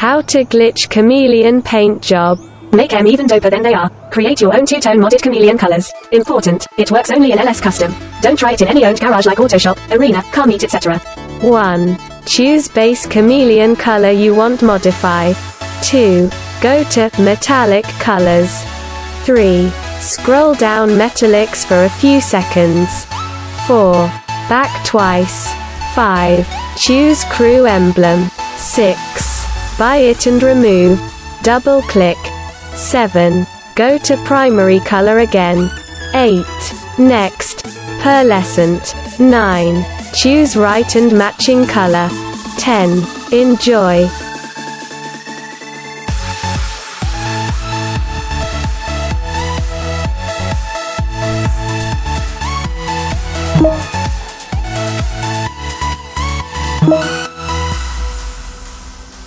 How to glitch chameleon paint job. Make them even doper than they are. Create your own two-tone modded chameleon colors. Important, it works only in LS Custom. Don't try it in any owned garage like Autoshop, Arena, Car Meet, etc. 1. Choose base chameleon color you want modify. 2. Go to metallic colors. 3. Scroll down metallics for a few seconds. 4. Back twice. 5. Choose crew emblem. 6. Buy it and remove. Double click. 7. Go to primary color again. 8. Next. Pearlescent. 9. Choose right and matching color. 10. Enjoy. Bye.